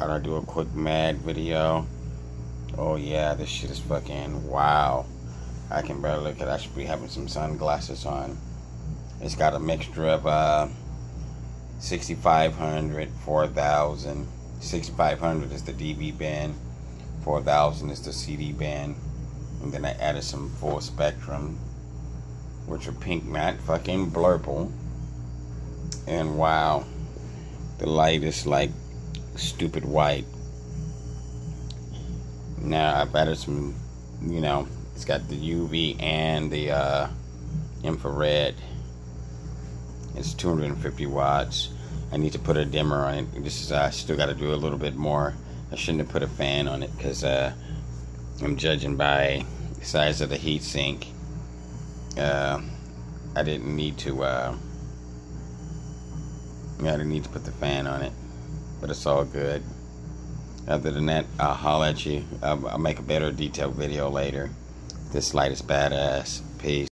Thought I'd do a quick mad video. Oh yeah, this shit is fucking wow. I can barely look at it. I should be having some sunglasses on. It's got a mixture of uh 6500, 4000. 6500 is the DB band, 4000 is the CD band. And then I added some full spectrum, which are pink matte fucking blurple. And wow, the light is like stupid white. Now I've added some, you know, it's got the UV and the uh, infrared. It's 250 watts. I need to put a dimmer on it. This is I still got to do a little bit more. I shouldn't have put a fan on it because uh, I'm judging by the size of the heat sink. Uh, I didn't need to. Uh, I didn't need to put the fan on it, but it's all good. Other than that, I'll holler at you. I'll, I'll make a better detailed video later. This light is badass. Peace.